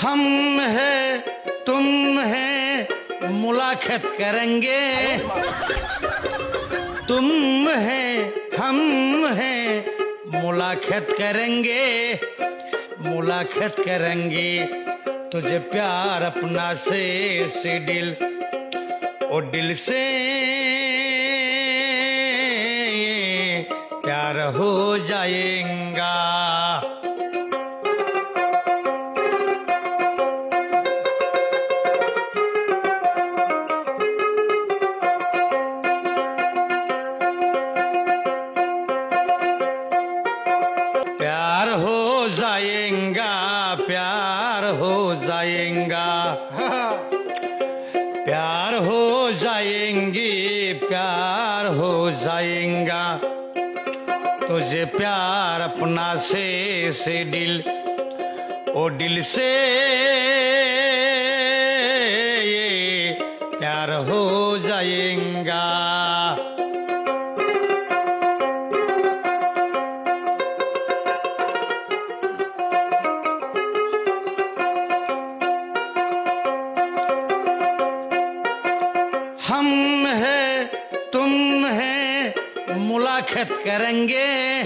हम है, तुम है, मुलाकात करेंगे। तुम है, हम है, मुलाकात करेंगे। मुलाकात करेंगे, तुझे प्यार अपना से से दिल, ओ दिल से। प्यार हो जाएगा। जाएगा। प्यार हो जाएँगे, प्यार हो जाएगा। तुझे प्यार अपना से से दिल, ओ दिल से ये प्यार हो जाएगा। हम है, तुम है, मुलाकात करेंगे।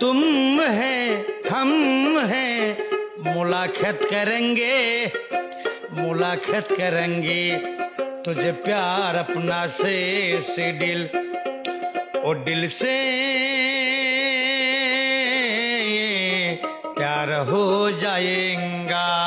तुम है, हम है, मुलाकात करेंगे। मुलाकात करेंगे, तुझे प्यार अपना से से दिल, ओ दिल से। प्यार हो जाएगा।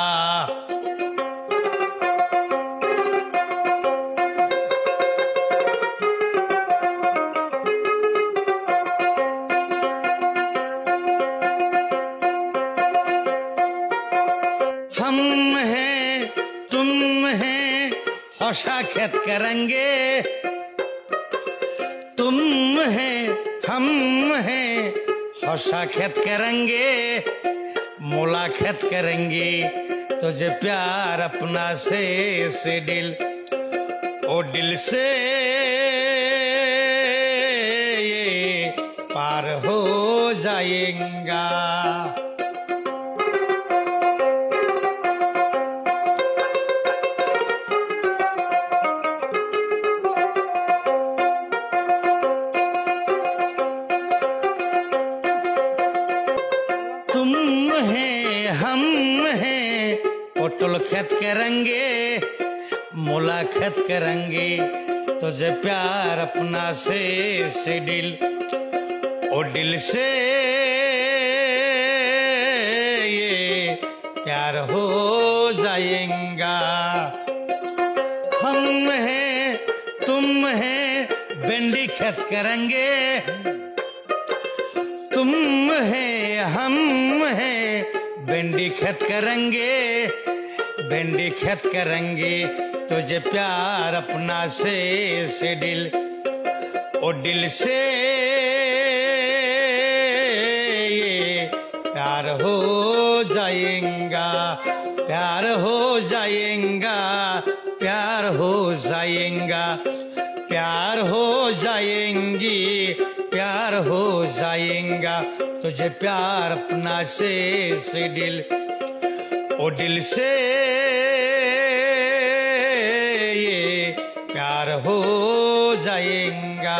खेत करेंगे। तुम हैं, हम हैं हौशा खेत करेंगे मुलाकात करेंगे। तुझे प्यार अपना से से दिल, ओ दिल से ये पार हो जाएगा। हम है पोटल खेत करेंगे मुलाकात करेंगे तुझे प्यार अपना से से दिल, ओ दिल से। ये प्यार हो जाएगा। हम हैं, तुम हैं, भिंडी खेत करेंगे तुम है, हम भिंडी खेत करेंगे, भिंडी खत करेंगे। तुझे प्यार अपना से से दिल, ओ दिल से ये प्यार हो जाएगा, प्यार हो जाएगा। प्यार हो जाएगा, प्यार हो जाएँगी, प्यार हो जाएगा। तुझे प्यार अपना से से दिल, ओ दिल से ये प्यार हो जाएगा।